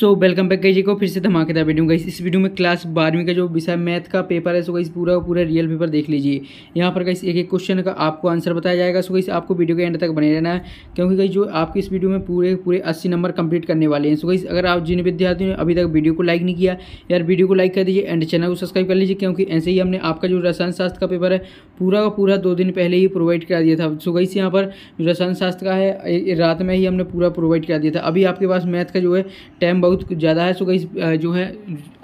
So welcome back गई को फिर से धमाकेदार वीडियो गई इस वीडियो में क्लास बारहवीं का जो विषय मैथ का पेपर है सो गई पूरा पूरा रियल पेपर देख लीजिए। यहाँ पर गई एक एक क्वेश्चन का आपको आंसर बताया जाएगा। सो गई आपको वीडियो के एंड तक बने रहना है, क्योंकि गई जो आपकी इस वीडियो में पूरे पूरे अस्सी नंबर कंप्लीट करने वाले हैं। सो गई अगर आप जिन विद्यार्थियों ने अभी तक वीडियो को लाइक नहीं किया, यार वीडियो को लाइक कर दीजिए एंड चैनल को सब्सक्राइब कर लीजिए, क्योंकि ऐसे ही हमने आपका जो रसायन शास्त्र का पेपर है, पूरा का पूरा दो दिन पहले ही प्रोवाइड करा दिया था। सो गई यहाँ पर रसायन शास्त्र का है रात में ही हमने पूरा प्रोवाइड करा दिया था। अभी आपके पास मैथ का जो है टाइम बहुत ज़्यादा है, सो गई जो है,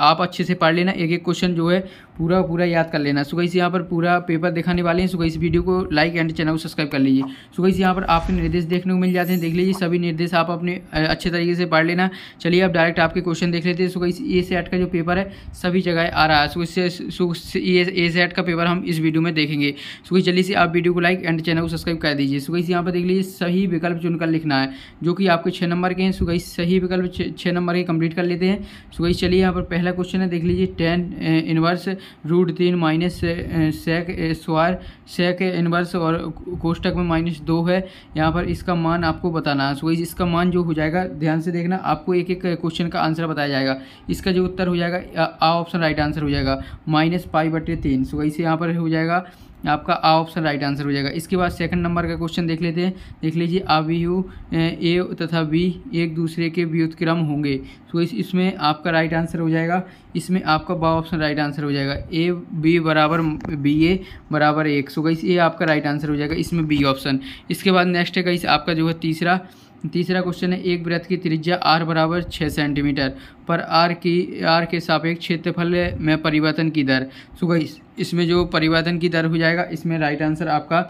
आप अच्छे से पढ़ लेना। एक एक क्वेश्चन जो है पूरा पूरा याद कर लेना। सो गई यहाँ पर पूरा पेपर दिखाने वाले हैं। सो गई वीडियो को लाइक एंड चैनल को सब्सक्राइब कर लीजिए। सो गई यहाँ पर आपके निर्देश देखने को मिल जाते हैं। देख लीजिए, सभी निर्देश आप अपने अच्छे तरीके से पढ़ लेना। चलिए आप डायरेक्ट आपके क्वेश्चन देख लेते हैं। सो गई ए सेट का जो पेपर है, सभी जगह आ रहा है। सो इससे ए सेट का पेपर हम इस वीडियो में देखेंगे। सो गई चलिए से आप वीडियो को लाइक एंड चैनल को सब्सक्राइब कर दीजिए। सो गई यहाँ पर देख लीजिए, सही विकल्प चुनकर लिखना है, जो कि आपके छः नंबर के हैं। सो गई सही विकल्प छः नंबर के कंप्लीट कर लेते हैं। सो गई चलिए, यहाँ पर पहला क्वेश्चन है। देख लीजिए टेन इनवर्स रूट तीन minus sec square sec inverse और कोष्टक में माइनस दो है। यहाँ पर इसका मान आपको बताना है। सो इसका मान जो हो जाएगा, ध्यान से देखना, आपको एक एक क्वेश्चन का आंसर बताया जाएगा। इसका जो उत्तर हो जाएगा आ ऑप्शन राइट आंसर हो जाएगा। माइनस पाई बटे तीन। सो गई से यहाँ पर हो जाएगा आपका आ ऑप्शन राइट आंसर हो जाएगा। इसके बाद सेकंड नंबर का क्वेश्चन देख लेते हैं। देख लीजिए अभियु ए तथा बी एक दूसरे के व्युतक्रम होंगे। तो इस, इसमें आपका राइट आंसर हो जाएगा। इसमें आपका बा ऑप्शन राइट आंसर हो जाएगा। ए, बी बराबर बी, ए बराबर एक। सो गई ये आपका राइट आंसर हो जाएगा। इसमें बी ऑप्शन इसके बाद नेक्स्ट है गई आपका जो है तीसरा। तीसरा क्वेश्चन है, एक वृत्त की त्रिज्या आर बराबर छः सेंटीमीटर पर आर की आर के सापेक्ष क्षेत्रफल में परिवर्तन की दर। सो गई इसमें जो परिवर्तन की दर हो जाएगा, इसमें राइट आंसर आपका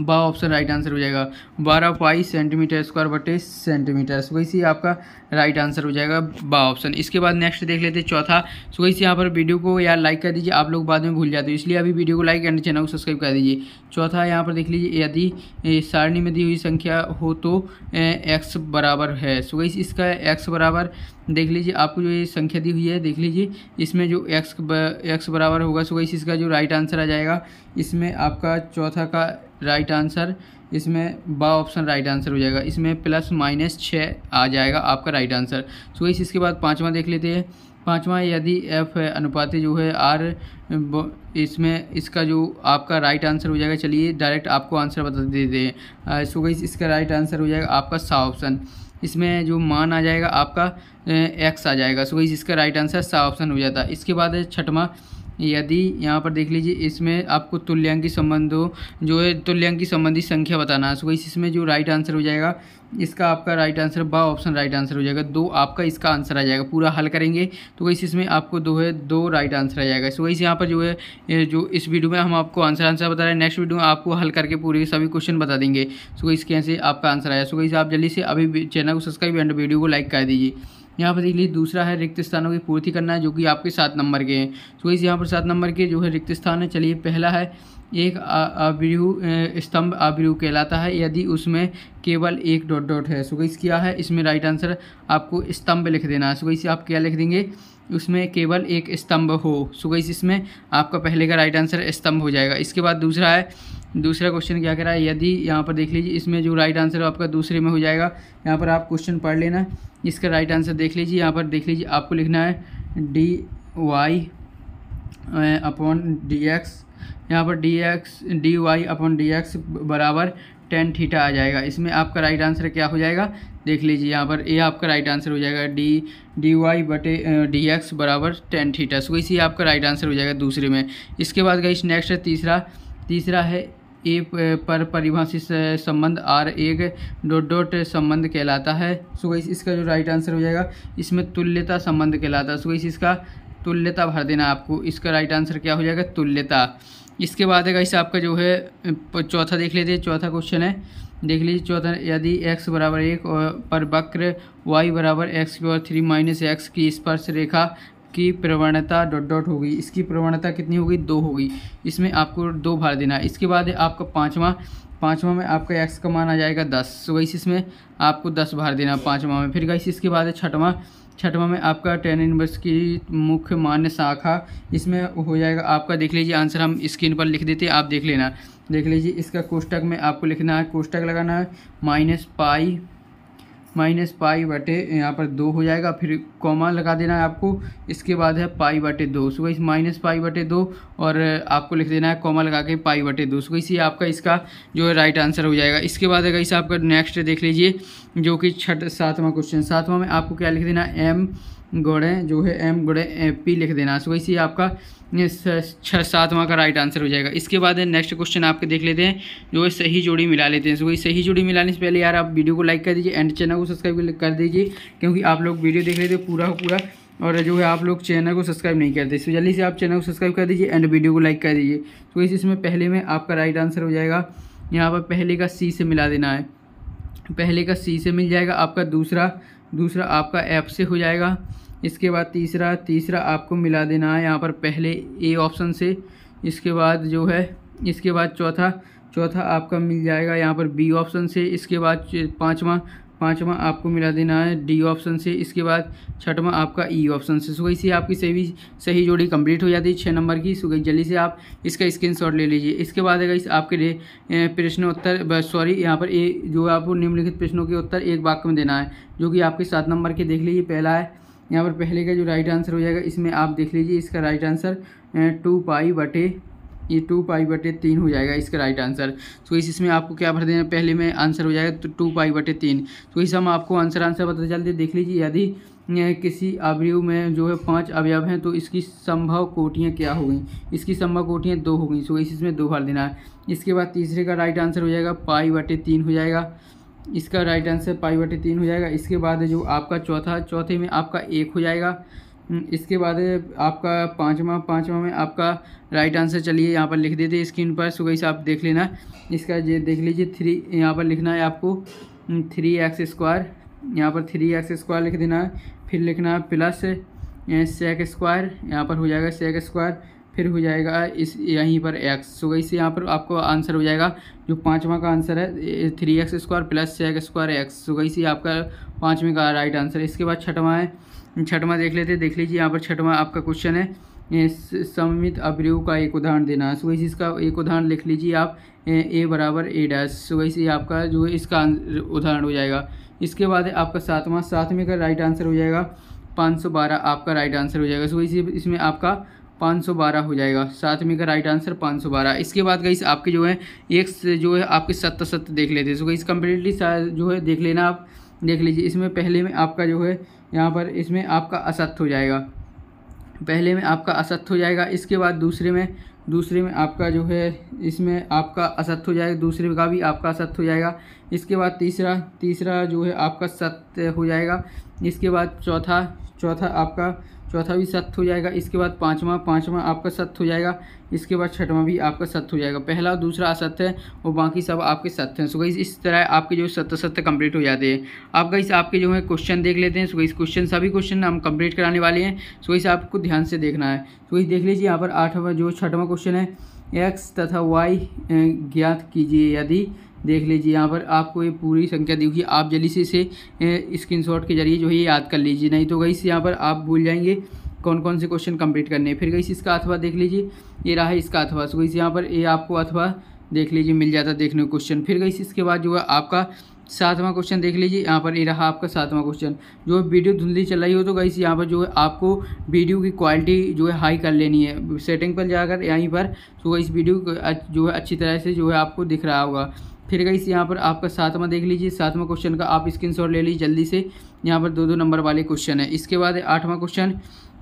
बा ऑप्शन राइट आंसर हो जाएगा बारह पाई सेंटीमीटर स्क्वायर बटे सेंटीमीटर। सो इसी आपका राइट आंसर हो जाएगा बा ऑप्शन। इसके बाद नेक्स्ट देख लेते हैं, चौथा। सो इसी यहाँ पर वीडियो को यार लाइक कर दीजिए, आप लोग बाद में भूल जाते हो, इसलिए अभी वीडियो को लाइक एंड चैनल को सब्सक्राइब कर दीजिए। चौथा, यहाँ पर देख लीजिए, यदि सारणी में दी हुई संख्या हो तो एक्स बराबर है। सो गई इसका एक्स बराबर देख लीजिए, आपको जो ये संख्या दी हुई है, देख लीजिए, इसमें जो एक्स एक्स बराबर होगा, सो गई इसका जो राइट आंसर आ जाएगा, इसमें आपका चौथा का राइट आंसर इसमें बा ऑप्शन राइट आंसर हो जाएगा, इसमें प्लस माइनस छः आ जाएगा आपका राइट आंसर सो इस इसके बाद पाँचवा देख लेते हैं। पाँचवा, यदि एफ़ अनुपाति जो है आर इसमें इसका जो आपका राइट आंसर हो जाएगा, चलिए डायरेक्ट आपको आंसर बता देते हैं सो गई इसका राइट आंसर हो जाएगा आपका सा ऑप्शन इसमें जो मान आ जाएगा, आपका एक्स आ जाएगा। सो गई इसका राइट आंसर सा ऑप्शन हो जाता। है इसके बाद है छठवा यदि यहाँ पर देख लीजिए, इसमें आपको तुल्यांकी संबंधों, जो है तुल्यांकी संबंधी संख्या बताना है। सो इसमें जो राइट आंसर हो जाएगा, इसका आपका राइट आंसर बा ऑप्शन राइट आंसर हो जाएगा। दो आपका इसका आंसर आ जाएगा, पूरा हल करेंगे। तो वैसे इसमें आपको दो है, दो राइट आंसर आ जाएगा। सो वैसे यहाँ पर जो है जो इस वीडियो में हम आपको आंसर आंसर बता रहे हैं। नेक्स्ट वीडियो में आपको हल करके पूरे सभी क्वेश्चन बता देंगे। सो इसके यहाँ से आपका आंसर आया। सो वैसे आप जल्दी से अभी चैनल को सब्सक्राइब एंड वीडियो को लाइक कर दीजिए। यहाँ पर देख लीजिए दूसरा है, रिक्त स्थानों की पूर्ति करना है जो कि आपके सात नंबर के हैं। सो इस यहाँ पर सात नंबर के जो है रिक्त स्थान है, चलिए पहला है, एक आबिरू स्तंभ आबिरू कहलाता है, यदि उसमें केवल एक डॉट डॉट है। सो इस क्या है? इसमें राइट आंसर आपको स्तंभ लिख देना है। सो इसे आप क्या लिख देंगे? उसमें केवल एक स्तंभ हो। सो इसमें आपका पहले का राइट आंसर स्तंभ हो जाएगा। इसके बाद दूसरा है दूसरा क्वेश्चन क्या कह रहा है? यदि यहाँ पर देख लीजिए, इसमें जो राइट आंसर है आपका दूसरे में हो जाएगा। यहाँ पर आप क्वेश्चन पढ़ लेना। इसका राइट आंसर देख लीजिए। यहाँ पर देख लीजिए, आपको लिखना है D Y upon D X यहाँ पर D X D Y upon D X बराबर टेन थीटा आ जाएगा। इसमें आपका राइट आंसर क्या हो जाएगा? देख लीजिए, यहाँ पर ये आपका राइट आंसर हो जाएगा। डी डी वाई बटे डी एक्स बराबर टेन थीटा सो इसी आपका राइट आंसर हो जाएगा दूसरे में। इसके बाद गई नेक्स्ट है तीसरा। तीसरा है ए पर परिभाषित संबंध आर एक डॉट डॉट संबंध कहलाता है। सो गई इसका जो राइट आंसर हो जाएगा, इसमें तुल्यता संबंध कहलाता है। सो गई इसका तुल्यता भर देना आपको। इसका राइट आंसर क्या हो जाएगा? तुल्यता। इसके बाद है इस आपका जो है, चौथा देख लेते हैं। चौथा क्वेश्चन है। देख लीजिए, चौथा, यदि x बराबर एक पर वक्र y बराबर एक्स की और थ्री माइनस एक्स की स्पर्श रेखा की प्रवणता डॉट डॉट होगी, इसकी प्रवणता कितनी होगी? दो होगी। इसमें आपको दो भर देना है। इसके बाद आपका पाँचवा। पाँचवा में आपका एक्स का मान आ जाएगा दस। सो वैसे इसमें आपको दस भर देना है पाँचवा में। फिर गई इसके बाद छठवां। छठवां में आपका टेन इनवर्स की मुख्य मान्य शाखा इसमें हो जाएगा। आपका देख लीजिए आंसर हम स्क्रीन पर लिख देते हैं, आप देख लेना। देख लीजिए, इसका कोष्टक में आपको लिखना है। कोष्टक लगाना है माइनस पाई माइनस पाई बटे यहाँ पर दो हो जाएगा, फिर कॉमा लगा देना है आपको, इसके बाद है पाई बटे दो। सो इस माइनस पाई बटे दो और आपको लिख देना है कॉमा लगा के पाई बटे दो। सो इसी आपका इसका जो है राइट आंसर हो जाएगा। इसके बाद है इस आपका नेक्स्ट देख लीजिए, जो कि छठ सातवां क्वेश्चन। सातवां में आपको क्या लिख देना है? एम गोड़े जो है एम गोड़े पी लिख देना। सो इसी आपका छः सातवां का राइट आंसर हो जाएगा। इसके बाद नेक्स्ट क्वेश्चन आपके देख लेते हैं, जो है सही जोड़ी मिला लेते हैं। सो सही जोड़ी मिलाने से पहले यार आप वीडियो को लाइक कर दीजिए एंड चैनल को सब्सक्राइब कर दीजिए, क्योंकि आप लोग वीडियो देख रहे थे पूरा पूरा, और जो है आप लोग चैनल को सब्सक्राइब नहीं करते। तो जल्दी से आप चैनल को सब्सक्राइब कर दीजिए एंड वीडियो को लाइक कर दीजिए। तो इस, इसमें पहले में आपका राइट आंसर हो जाएगा। यहाँ पर पहले का सी से मिला देना है। पहले का सी से मिल जाएगा, आपका दूसरा दूसरा आपका एफ़ से हो जाएगा। इसके बाद तीसरा तीसरा आपको मिला देना है यहाँ पर पहले ए ऑप्शन से। इसके बाद जो है, इसके बाद चौथा चौथा आपका मिल जाएगा यहाँ पर बी ऑप्शन से। इसके बाद पाँचवा पाँचवा आपको मिला देना है डी ऑप्शन से। इसके बाद छठवा आपका ई e ऑप्शन से। सो इसी आपकी सही सही जोड़ी कंप्लीट हो जाती है छः नंबर की। सो जल्दी से आप इसका स्क्रीनशॉट ले लीजिए। इसके बाद अगर इस आपके लिए प्रश्नोत्तर सॉरी यहाँ पर ए जो आपको निम्नलिखित प्रश्नों के उत्तर एक वाक्य में देना है, जो कि आपके सात नंबर के देख लीजिए, पहला है यहाँ पर पहले का जो राइट आंसर हो जाएगा, इसमें आप देख लीजिए, इसका राइट आंसर टू पाई बटे, ये टू पाई बटे तीन हो जाएगा इसका राइट आंसर तो इस, इसमें आपको क्या भर देना पहले में आंसर हो जाएगा तो टू पाई बटे तीन. तो इस, हम आपको आंसर आंसर पता चलते देख लीजिए, यदि किसी अवयव में जो है पाँच अवयव हैं तो इसकी संभव कोटियाँ क्या हो गई? इसकी संभव कोटियाँ दो हो गई. सो इस, इसमें दो भर देना है. इसके बाद तीसरे का राइट आंसर हो जाएगा पाई बटे तीन हो जाएगा. इसका राइट आंसर पाई बटे तीन हो जाएगा। इसके बाद जो आपका चौथा चौथे में आपका एक हो जाएगा। हम्म, इसके बाद आपका पाँचवा पाँचवा में आपका राइट आंसर चलिए यहाँ पर लिख देते स्क्रीन पर। सुबह से आप देख लेना। इसका ये देख लीजिए थ्री यहाँ पर लिखना है आपको। थ्री एक्स स्क्वायर यहाँ पर थ्री एक्स स्क्वायर लिख देना। है फिर लिखना है प्लस सेक स्क्वायर यहाँ पर हो जाएगा सेक स्क्वायर फिर हो जाएगा इस यहीं पर एक्स सो गई से यहाँ पर आपको आंसर हो जाएगा, जो पाँचवा का आंसर है three X square plus X square X so guys से आपका पाँचवें का राइट आंसर है। इसके बाद छठवां है, छठवां देख लेते देख लीजिए यहाँ पर छठवां आपका क्वेश्चन है। समित अवयव का एक उदाहरण देना। सो वैसे इसका एक उदाहरण लिख लीजिए आप, ए बराबर ए डैश सो वैसे आपका जो है, इसका उदाहरण हो जाएगा। इसके बाद आपका सातवां, सातवें का राइट आंसर हो जाएगा, पाँच सौ बारह आपका राइट आंसर हो जाएगा। सो वैसे इसमें आपका पाँच सौ बारह हो जाएगा। साथ में का राइट आंसर पाँच सौ बारह। इसके बाद गई आपके जो है, एक जो है, आपके सत्तर सत्तर देख लेते हैं। सो गई कम्प्लीटली जो है, देख लेना आप। देख लीजिए, इसमें पहले में आपका जो है, यहाँ पर इसमें आपका असत्य हो जाएगा। पहले में आपका असत्य हो जाएगा, इसके बाद दूसरे में दूसरे में आपका जो है, इसमें आपका असत्य हो जाएगा, दूसरे का भी आपका असत्य हो जाएगा। इसके बाद तीसरा तीसरा जो है, आपका सत्य हो जाएगा। इसके बाद चौथा चौथा आपका चौथा भी सत्य हो जाएगा, इसके बाद पाँचवा पाँचवा आपका सत्य हो जाएगा, इसके बाद छठवां भी आपका सत्य हो जाएगा। पहला दूसरा असत्य है, और बाकी सब आपके सत्य हैं। सो गई इस तरह आपके जो सत्य सत्य कंप्लीट हो जाते हैं। आप गई आपके जो है क्वेश्चन देख लेते हैं। सो गई क्वेश्चन सभी क्वेश्चन हम कंप्लीट कराने वाले हैं। सो गई आपको ध्यान से देखना है। सो गई देख लीजिए यहाँ पर आठवां, जो छठवां क्वेश्चन है एक्स तथा वाई ज्ञात कीजिए यदि देख लीजिए यहाँ पर आपको ये पूरी संख्या दी हुई आप जल्दी से इसे स्क्रीनशॉट के ज़रिए जो है याद कर लीजिए। नहीं तो गई यहाँ पर आप भूल जाएँगे कौन कौन से क्वेश्चन कंप्लीट करने फिर गई इसका अथवा देख लीजिए, ये रहा है इसका अथवा। सो गई यहाँ पर ये आपको अथवा देख लीजिए, मिल जाता देखने को क्वेश्चन फिर गई इसके बाद जो है आपका सातवां क्वेश्चन देख लीजिए। यहाँ पर ये रहा आपका सातवां क्वेश्चन जो वीडियो धुंधली चल रही हो तो गई यहाँ पर जो है आपको वीडियो की क्वालिटी जो है हाई कर लेनी है। सेटिंग पर जाकर यहीं पर तो इस वीडियो जो है अच्छी तरह से जो है आपको दिख रहा होगा। फिर गई यहाँ पर आपका सातवां देख लीजिए, सातवां क्वेश्चन का आप स्क्रीन ले लीजिए जल्दी से। यहाँ पर दो दो नंबर वाले क्वेश्चन है। इसके बाद आठवां क्वेश्चन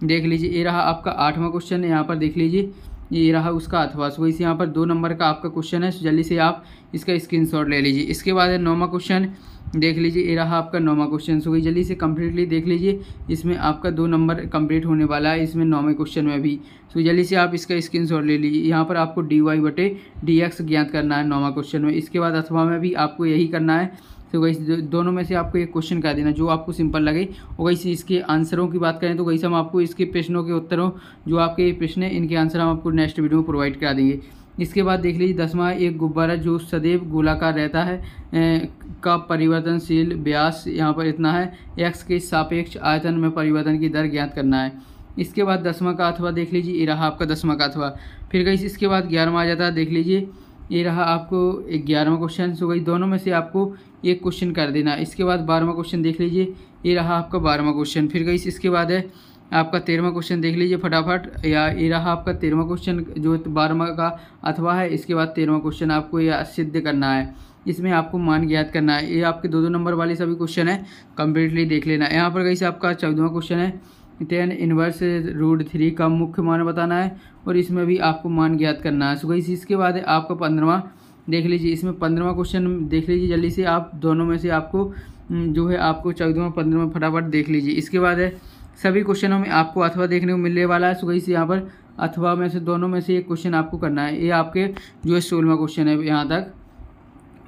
देख लीजिए, ये रहा आपका आठवां क्वेश्चन यहाँ पर देख लीजिए ये रहा उसका अथवा सो इस यहाँ पर दो नंबर का आपका क्वेश्चन है, जल्दी से आप इसका स्क्रीनशॉट ले लीजिए। इसके बाद है नौवा क्वेश्चन देख लीजिए, ये रहा आपका नौवा क्वेश्चन सो जल्दी से कम्प्लीटली देख लीजिए, इसमें आपका दो नंबर कंप्लीट होने वाला है, इसमें नौवें क्वेश्चन में भी। सो जल्दी से आप इसका स्क्रीनशॉट ले लीजिए। यहाँ पर आपको डी वाई बटे डी एक्स ज्ञात करना है नौवा क्वेश्चन में। इसके बाद अथवा में भी आपको यही करना है तो वही दोनों में से आपको एक क्वेश्चन कर देना जो आपको सिंपल लगे। और वैसे इसके आंसरों की बात करें तो वैसे हम आपको इसके प्रश्नों के उत्तरों जो आपके प्रश्न है इनके आंसर हम आपको नेक्स्ट वीडियो में प्रोवाइड करा देंगे। इसके बाद देख लीजिए दसवां एक गुब्बारा जो सदैव गोलाकार रहता है ए, का परिवर्तनशील व्यास यहाँ पर इतना है एक्स के सापेक्ष आयतन में परिवर्तन की दर ज्ञात करना है। इसके बाद दसवां का अथवा देख लीजिए ये रहा आपका दसवां का अथवा। फिर गई इसके बाद ग्यारहवा आ जाता है देख लीजिए ये रहा आपको ग्यारहवा क्वेश्चन सो गई दोनों में से आपको एक क्वेश्चन कर देना। इसके बाद बारहवा क्वेश्चन देख लीजिए। ये रहा आपका बारहवा क्वेश्चन फिर गई इसके बाद है आपका तेरहवा क्वेश्चन देख लीजिए फटाफट। या ये रहा आपका तेरहवा क्वेश्चन जो बारहवा का अथवा है, इसके बाद तेरहवा क्वेश्चन आपको यह सिद्ध करना है। इसमें आपको मान ज्ञात करना है। ये आपके दो दो नंबर वाले सभी क्वेश्चन है। कम्प्लीटली देख लेना। यहाँ पर कैसे आपका चौदहवा क्वेश्चन है। टेन इनवर्स रूट थ्री का मुख्य मान बताना है और इसमें भी आपको मान ज्ञात करना है। सो गई इसके बाद है आपका पंद्रवा देख लीजिए, इसमें पंद्रवा क्वेश्चन देख लीजिए जल्दी से आप, दोनों में से आपको जो है आपको चौदहवा, पंद्रहवा फटाफट देख लीजिए। इसके बाद है, सभी क्वेश्चनों में आपको अथवा देखने को मिलने वाला है। सो गई यहाँ पर अथवा में से, दोनों में से एक क्वेश्चन आपको करना है। ये आपके जो है सोलवा क्वेश्चन है यहाँ तक।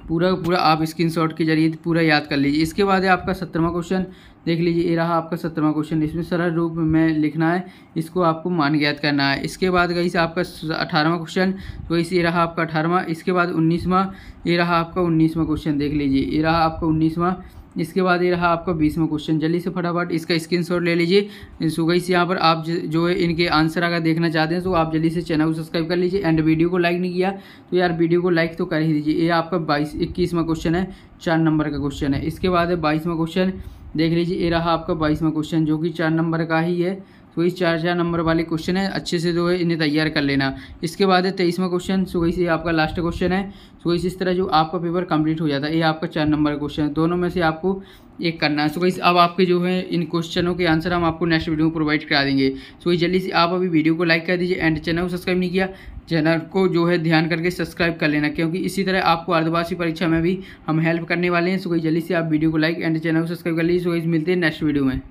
पूरा पूरा आप स्क्रीनशॉट के ज़रिए पूरा याद कर लीजिए। इसके बाद है आपका सत्रहवा क्वेश्चन देख लीजिए, ये रहा आपका सत्रहवा क्वेश्चन इसमें सरल रूप में लिखना है, इसको आपको मान ज्ञात करना है। इसके बाद गई से आपका अठारहवा क्वेश्चन तो इस, ये रहा आपका अठारहवा। इसके बाद उन्नीसवा। ये रहा आपका उन्नीसवा क्वेश्चन देख लीजिए, ये रहा आपका उन्नीसवा। इसके बाद ये रहा आपका बीसवा क्वेश्चन जल्दी से फटाफट इसका स्क्रीन शॉट ले लीजिए। सो गई यहाँ पर आप जो है इनके आंसर अगर देखना चाहते हैं तो आप जल्दी से चैनल को सब्सक्राइब कर लीजिए। एंड वीडियो को लाइक नहीं किया तो यार वीडियो को लाइक तो कर ही दीजिए। ये आपका बाईस, इक्कीसवा क्वेश्चन है, चार नंबर का क्वेश्चन है। इसके बाद है बाईसवा क्वेश्चन देख लीजिए, ये रहा आपका बाईसवा क्वेश्चन जो कि चार नंबर का ही है। तो इस चार चार नंबर वाले क्वेश्चन है, अच्छे से जो है इन्हें तैयार कर लेना। इसके बाद है तेईसवा क्वेश्चन सो से आपका लास्ट क्वेश्चन है। सो इस तरह जो आपका पेपर कंप्लीट हो जाता है, ये आपका चार नंबर क्वेश्चन है। दोनों में से आपको एक करना है। सो गई अब आपके जो है इन क्वेश्चनों के आंसर हम आपको नेक्स्ट वीडियो में प्रोवाइड करा देंगे। सो जल्दी से आप अभी वीडियो को लाइक कर दीजिए एंड चैनल को सब्सक्राइब नहीं किया चैनल को जो है ध्यान करके सब्सक्राइब कर लेना, क्योंकि इसी तरह आपको अर्धवार्षिक परीक्षा में भी हम हेल्प करने वाले हैं। सो जल्दी से आप वीडियो को लाइक एंड चैनल को सब्सक्राइब कर लीजिए। सो मिलते हैं नेक्स्ट वीडियो में।